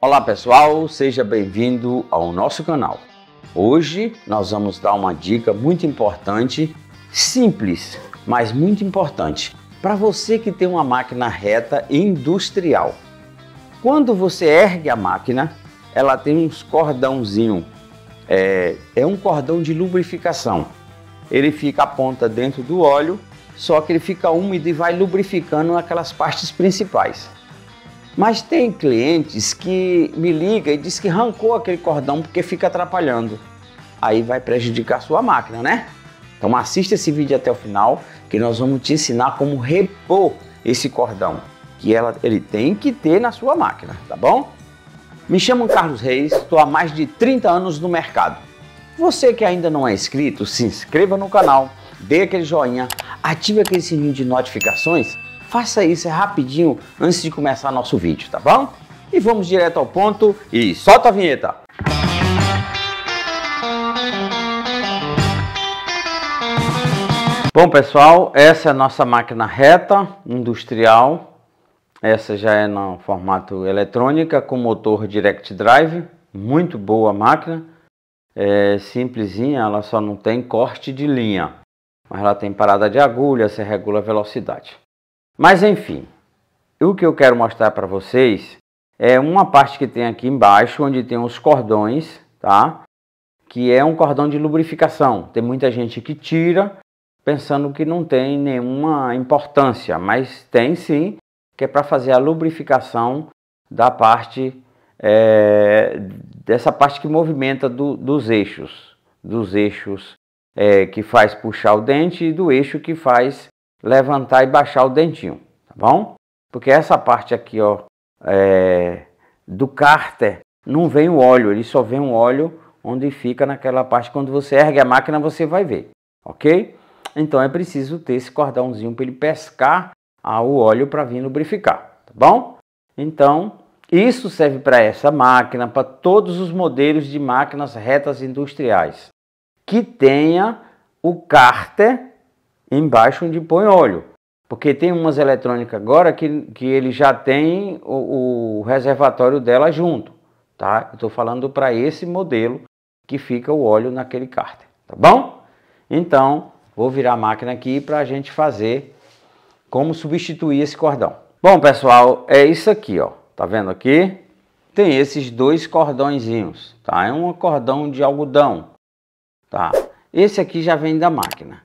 Olá pessoal, seja bem-vindo ao nosso canal. Hoje nós vamos dar uma dica muito importante, simples, mas muito importante, para você que tem uma máquina reta industrial. Quando você ergue a máquina, ela tem uns cordãozinho, é, é um cordão de lubrificação. Ele fica a ponta dentro do óleo, só que ele fica úmido e vai lubrificando aquelas partes principais. Mas tem clientes que me ligam e diz que arrancou aquele cordão porque fica atrapalhando. Aí vai prejudicar a sua máquina, né? Então assista esse vídeo até o final que nós vamos te ensinar como repor esse cordão que ela, ele tem que ter na sua máquina, tá bom? Me chamo Carlos Reis, estou há mais de 30 anos no mercado. Você que ainda não é inscrito, se inscreva no canal, dê aquele joinha, ative aquele sininho de notificações Faça isso é rapidinho antes de começar nosso vídeo, tá bom? E vamos direto ao ponto e solta a vinheta! Bom pessoal, essa é a nossa máquina reta industrial. Essa já é no formato eletrônica com motor Direct Drive. Muito boa máquina. É simplesinha, ela só não tem corte de linha. Mas ela tem parada de agulha, você regula a velocidade. Mas enfim, o que eu quero mostrar para vocês é uma parte que tem aqui embaixo, onde tem os cordões, tá? Que é um cordão de lubrificação. Tem muita gente que tira pensando que não tem nenhuma importância, mas tem sim, que é para fazer a lubrificação da parte é, dessa parte que movimenta do, dos eixos, dos eixos é, que faz puxar o dente e do eixo que faz levantar e baixar o dentinho, tá bom? Porque essa parte aqui, ó, é, do cárter, não vem o óleo, ele só vem o óleo onde fica naquela parte. Quando você ergue a máquina, você vai ver, ok? Então é preciso ter esse cordãozinho para ele pescar o óleo para vir lubrificar, tá bom? Então, isso serve para essa máquina, para todos os modelos de máquinas retas industriais que tenha o cárter embaixo onde põe óleo. Porque tem umas eletrônicas agora que, que ele já tem o, o reservatório dela junto. Tá? Estou falando para esse modelo que fica o óleo naquele cárter. Tá bom? Então, vou virar a máquina aqui para a gente fazer como substituir esse cordão. Bom, pessoal, é isso aqui, ó. Tá vendo aqui? Tem esses dois cordõezinhos, tá? É um cordão de algodão, tá? Esse aqui já vem da máquina.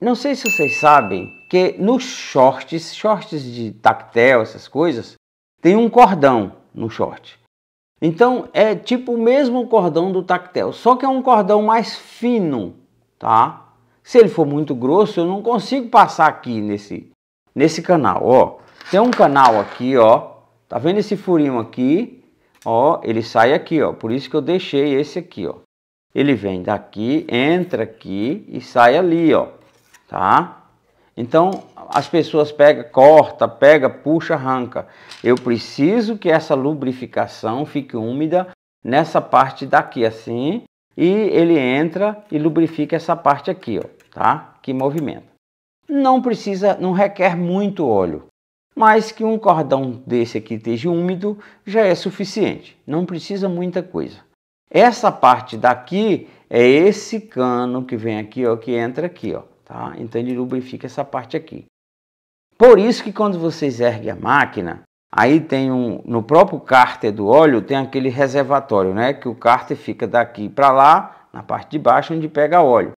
Não sei se vocês sabem que nos shorts, shorts de tactel, essas coisas, tem um cordão no short. Então é tipo o mesmo cordão do tactel, só que é um cordão mais fino, tá? Se ele for muito grosso, eu não consigo passar aqui nesse nesse canal, ó. Tem um canal aqui, ó. Tá vendo esse furinho aqui? Ó, ele sai aqui, ó. Por isso que eu deixei esse aqui, ó. Ele vem daqui, entra aqui e sai ali, ó tá? Então as pessoas pega, corta, pega, puxa, arranca. Eu preciso que essa lubrificação fique úmida nessa parte daqui assim e ele entra e lubrifica essa parte aqui, ó, tá? Que movimenta. Não precisa, não requer muito óleo, mas que um cordão desse aqui esteja úmido já é suficiente. Não precisa muita coisa. Essa parte daqui é esse cano que vem aqui, ó, que entra aqui, ó. Tá? Então ele lubrifica essa parte aqui. Por isso que quando vocês erguem a máquina, aí tem um, no próprio cárter do óleo tem aquele reservatório, né? Que o cárter fica daqui para lá, na parte de baixo, onde pega óleo.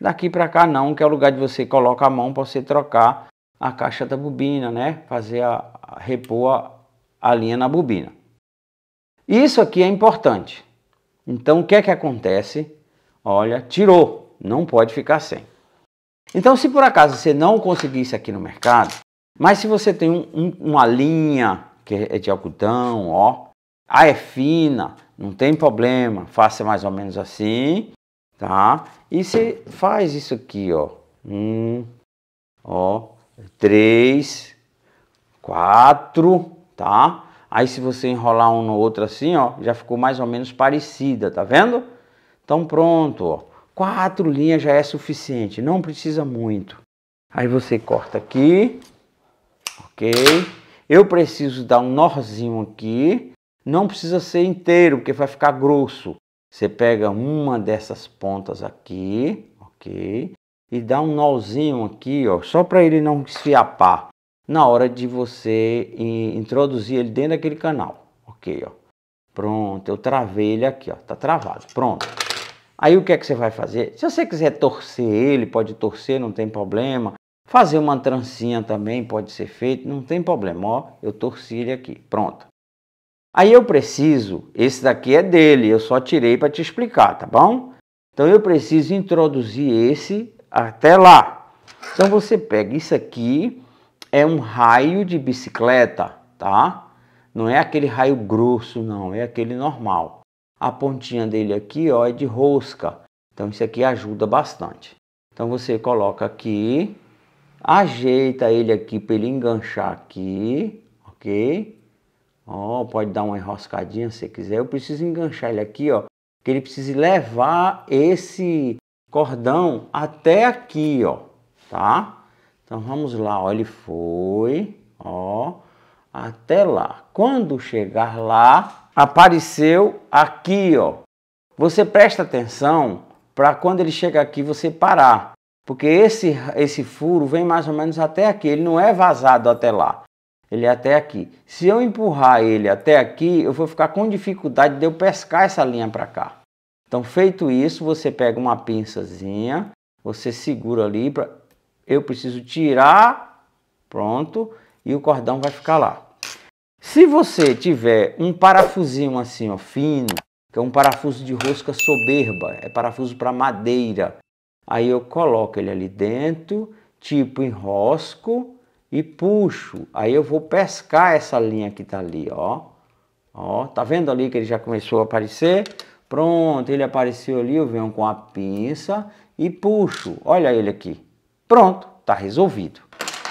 Daqui para cá não, que é o lugar de você colocar a mão para você trocar a caixa da bobina, né? Fazer a, a repor a, a linha na bobina. Isso aqui é importante. Então o que é que acontece? Olha, tirou, não pode ficar sem. Então, se por acaso você não conseguir isso aqui no mercado, mas se você tem um, um, uma linha que é de algodão, ó, a é fina, não tem problema, faça mais ou menos assim, tá? E você faz isso aqui, ó, um, ó, três, quatro, tá? Aí se você enrolar um no outro assim, ó, já ficou mais ou menos parecida, tá vendo? Então pronto, ó. Quatro linhas já é suficiente, não precisa muito. Aí você corta aqui, ok? Eu preciso dar um nozinho aqui Não precisa ser inteiro, porque vai ficar grosso. Você pega uma dessas pontas aqui, ok? E dá um nozinho aqui, ó, só para ele não esfiapar na hora de você introduzir ele dentro daquele canal, ok? Ó. Pronto, eu travei ele aqui, ó, tá travado, pronto. Aí o que é que você vai fazer? Se você quiser torcer ele, pode torcer, não tem problema. Fazer uma trancinha também pode ser feito, não tem problema. Ó, eu torci ele aqui, pronto. Aí eu preciso, esse daqui é dele, eu só tirei para te explicar, tá bom? Então eu preciso introduzir esse até lá. Então você pega isso aqui, é um raio de bicicleta, tá? Não é aquele raio grosso, não, é aquele normal. A pontinha dele aqui, ó, é de rosca. Então isso aqui ajuda bastante. Então você coloca aqui, ajeita ele aqui para ele enganchar aqui, ok? Ó, pode dar uma enroscadinha se quiser. Eu preciso enganchar ele aqui, ó, que ele precisa levar esse cordão até aqui, ó, tá? Então vamos lá, ó, ele foi, ó, até lá. Quando chegar lá, apareceu aqui, ó. Você presta atenção para quando ele chega aqui você parar, porque esse esse furo vem mais ou menos até aqui, ele não é vazado até lá. Ele é até aqui. Se eu empurrar ele até aqui, eu vou ficar com dificuldade de eu pescar essa linha para cá. Então, feito isso, você pega uma pinçazinha, você segura ali eu preciso tirar, pronto, e o cordão vai ficar lá. Se você tiver um parafusinho assim, ó, fino, que é um parafuso de rosca soberba, é parafuso para madeira, aí eu coloco ele ali dentro, tipo enrosco e puxo. Aí eu vou pescar essa linha que tá ali, ó. Ó, tá vendo ali que ele já começou a aparecer? Pronto, ele apareceu ali, eu venho com a pinça e puxo. Olha ele aqui. Pronto, tá resolvido.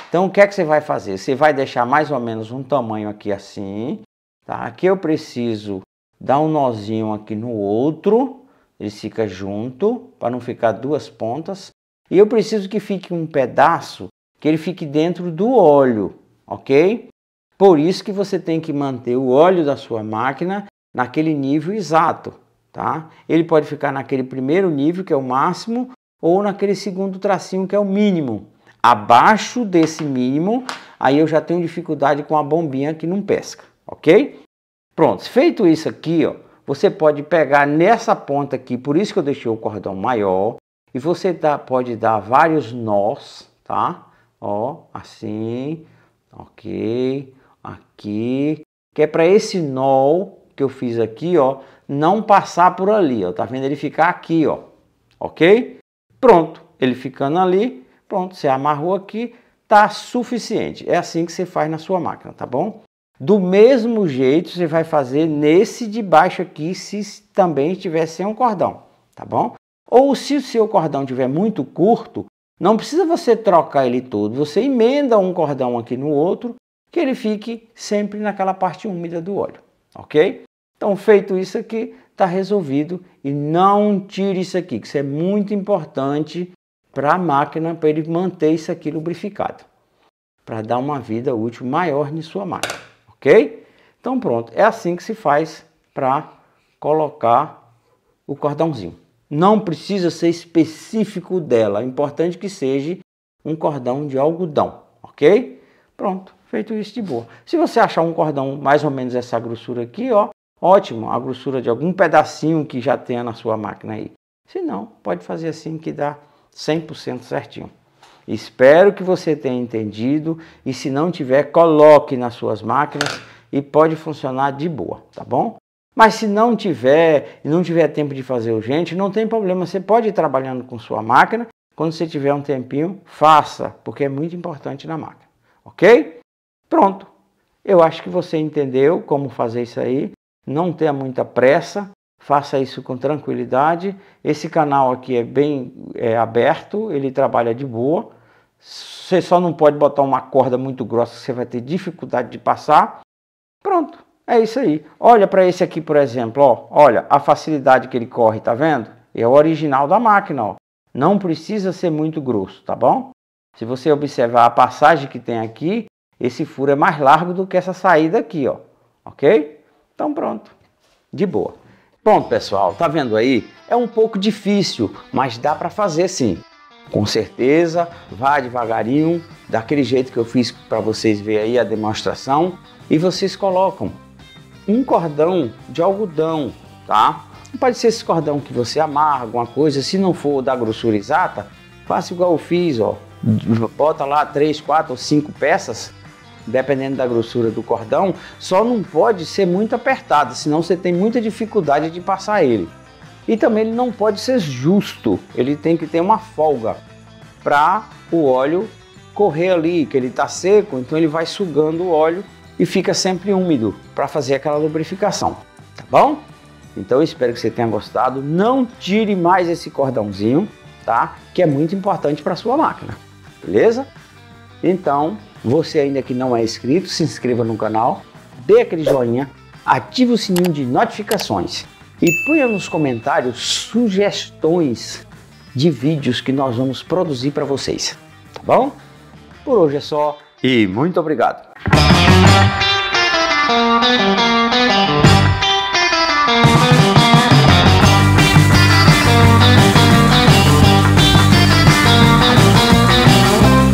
Então o que é que você vai fazer? Você vai deixar mais ou menos um tamanho aqui assim, tá? Aqui eu preciso dar um nozinho aqui no outro, ele fica junto, para não ficar duas pontas. E eu preciso que fique um pedaço que ele fique dentro do óleo, ok? Por isso que você tem que manter o óleo da sua máquina naquele nível exato, tá? Ele pode ficar naquele primeiro nível, que é o máximo, ou naquele segundo tracinho, que é o mínimo. Abaixo desse mínimo, aí eu já tenho dificuldade com a bombinha que não pesca, ok? Pronto, feito isso aqui, ó, você pode pegar nessa ponta aqui, por isso que eu deixei o cordão maior, e você dá, pode dar vários nós, tá? Ó, assim, ok, aqui, que é para esse nó que eu fiz aqui, ó, não passar por ali, ó, tá vendo? Ele ficar aqui, ó, ok? Pronto, ele ficando ali, pronto, você amarrou aqui, tá suficiente. É assim que você faz na sua máquina, tá bom? Do mesmo jeito você vai fazer nesse de baixo aqui, se também estiver sem um cordão, tá bom? Ou se o seu cordão estiver muito curto, não precisa você trocar ele todo, você emenda um cordão aqui no outro, que ele fique sempre naquela parte úmida do óleo, ok? Então, feito isso aqui, está resolvido e não tire isso aqui, que isso é muito importante para a máquina, para ele manter isso aqui lubrificado, para dar uma vida útil maior em sua máquina, ok? Então, pronto, é assim que se faz para colocar o cordãozinho. Não precisa ser específico dela, é importante que seja um cordão de algodão, ok? Pronto, feito isso de boa. Se você achar um cordão mais ou menos essa grossura aqui, ó, ótimo, a grossura de algum pedacinho que já tenha na sua máquina aí. Se não, pode fazer assim que dá 100% certinho. Espero que você tenha entendido e se não tiver, coloque nas suas máquinas e pode funcionar de boa, tá bom? Mas se não tiver e não tiver tempo de fazer urgente, não tem problema, você pode ir trabalhando com sua máquina. Quando você tiver um tempinho, faça, porque é muito importante na máquina. Ok? Pronto. Eu acho que você entendeu como fazer isso aí. Não tenha muita pressa, faça isso com tranquilidade. Esse canal aqui é bem é, aberto, ele trabalha de boa. Você só não pode botar uma corda muito grossa, você vai ter dificuldade de passar. Pronto. É isso aí. Olha para esse aqui, por exemplo, ó. Olha a facilidade que ele corre, tá vendo? É o original da máquina, ó. Não precisa ser muito grosso, tá bom? Se você observar a passagem que tem aqui, esse furo é mais largo do que essa saída aqui, ó. Ok? Então pronto, de boa. Bom, pessoal, tá vendo aí? É um pouco difícil, mas dá para fazer sim. Com certeza, vá devagarinho, daquele jeito que eu fiz para vocês verem aí a demonstração, e vocês colocam um cordão de algodão, tá? Pode ser esse cordão que você amarra, alguma coisa, se não for da grossura exata, faça igual eu fiz, ó. Bota lá três, quatro ou cinco peças, dependendo da grossura do cordão, só não pode ser muito apertado, senão você tem muita dificuldade de passar ele. E também ele não pode ser justo, ele tem que ter uma folga para o óleo correr ali, que ele está seco, então ele vai sugando o óleo e fica sempre úmido para fazer aquela lubrificação, tá bom? Então eu espero que você tenha gostado. Não tire mais esse cordãozinho, tá? Que é muito importante para sua máquina, beleza? Então, você ainda que não é inscrito, se inscreva no canal, dê aquele joinha, ative o sininho de notificações e ponha nos comentários sugestões de vídeos que nós vamos produzir para vocês, tá bom? Por hoje é só e muito obrigado.